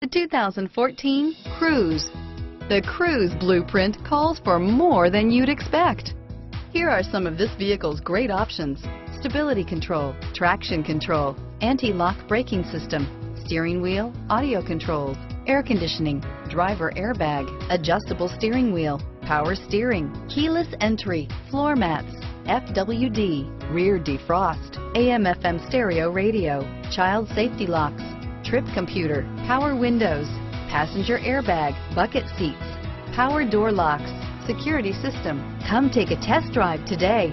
The 2014 Cruze. The Cruze blueprint calls for more than you'd expect. Here are some of this vehicle's great options. Stability control, traction control, anti-lock braking system, steering wheel, audio controls, air conditioning, driver airbag, adjustable steering wheel, power steering, keyless entry, floor mats, FWD, rear defrost, AM FM stereo radio, child safety locks, trip computer, power windows, passenger airbag, bucket seats, power door locks, security system. Come take a test drive today.